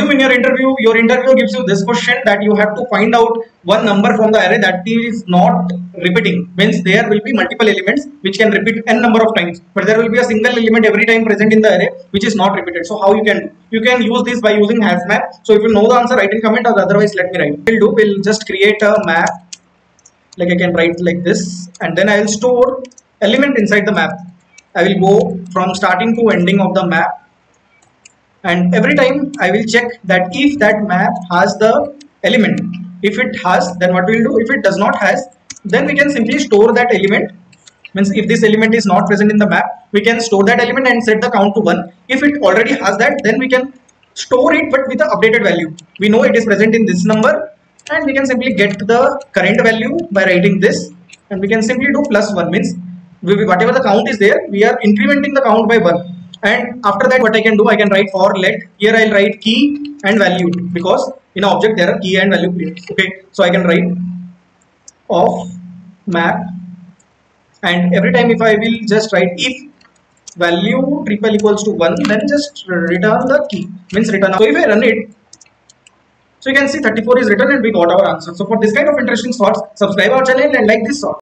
Assume in your interview, your interview gives you this question that you have to find out one number from the array that is not repeating. Means there will be multiple elements which can repeat n number of times, but there will be a single element every time present in the array which is not repeated. So how you can do? You can use this by using hash map. So if you know the answer, write in comment or otherwise let me write. We'll do, we'll just create a map like I can write like this and then I will store element inside the map. I will go from starting to ending of the map and every time I will check that if that map has the element. If it has then what we'll do? If it does not has then we can simply store that element. Means if this element is not present in the map we can store that element and set the count to 1 if it already has that then we can store it but with the updated value. We know it is present in this number and we can simply get the current value by writing this and we can simply do plus 1 means whatever the count is there we are incrementing the count by 1 and after that what I can do I can write for let. Here I'll write key and value because in object there are key and value fields okay? So I can write of map. And every time if I will just write if value triple equals to 1 then just return the key. Means return. So if I run it so you can see 34 is written and we got our answer. So for this kind of interesting thoughts subscribe our channel and like this sort